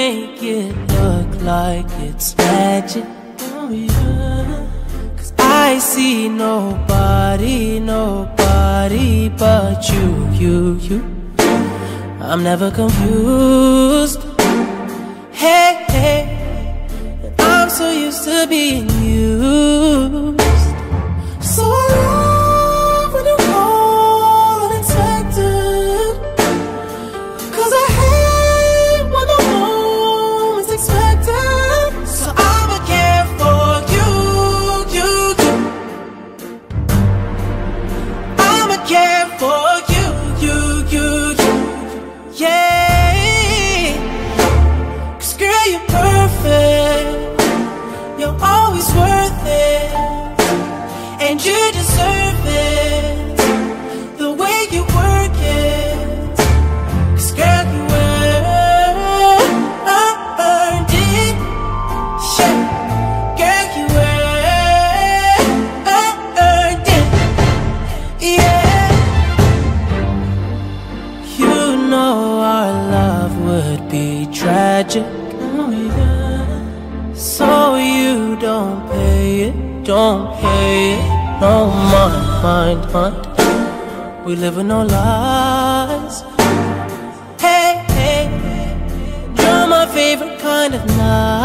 make it look like it's magic. Oh yeah. Cause I see nobody, nobody but you, you, you. I'm never confused. Hey, hey, I'm so used to being used. You're perfect. Don't pay it, don't pay it. No mind, mind, mind. We live with no lies. Hey, hey, you're my favorite kind of night.